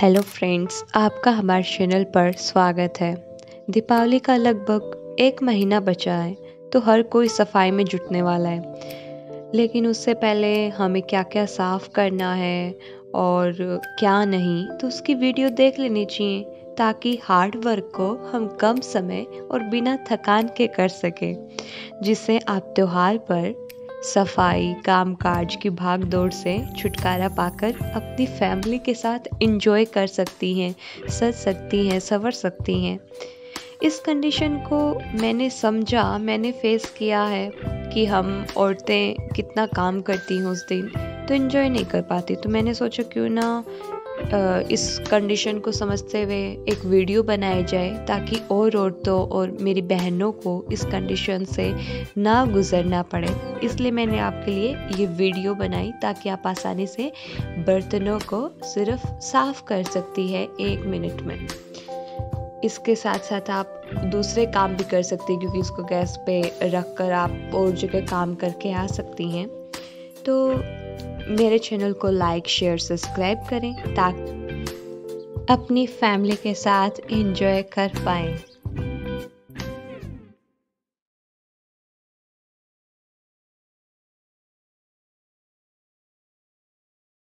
Hello friends आपका हमारे channel पर स्वागत है। दीपावली का लगभग एक महीना बचा है तो हर कोई सफ़ाई में जुटने वाला है। लेकिन उससे पहले हमें क्या क्या साफ़ करना है और क्या नहीं तो उसकी वीडियो देख लेनी चाहिए, ताकि हार्ड वर्क को हम कम समय और बिना थकान के कर सकें, जिससे आप त्यौहार पर सफ़ाई, कामकाज की भाग दौड़ से छुटकारा पाकर अपनी फैमिली के साथ इंजॉय कर सकती हैं, सज सकती हैं, संवर सकती हैं। इस कंडीशन को मैंने समझा, मैंने फेस किया है कि हम औरतें कितना काम करती हैं उस दिन तो इन्जॉय नहीं कर पाती। तो मैंने सोचा, क्यों ना इस कंडीशन को समझते हुए एक वीडियो बनाई जाए ताकि और औरतों और मेरी बहनों को इस कंडीशन से ना गुजरना पड़े। इसलिए मैंने आपके लिए ये वीडियो बनाई ताकि आप आसानी से बर्तनों को सिर्फ़ साफ़ कर सकती है एक मिनट में। इसके साथ साथ आप दूसरे काम भी कर सकती हैं क्योंकि इसको गैस पे रख कर आप और जगह काम करके आ सकती हैं। तो मेरे चैनल को लाइक शेयर सब्सक्राइब करें ताकि अपनी फैमिली के साथ एंजॉय कर पाएँ।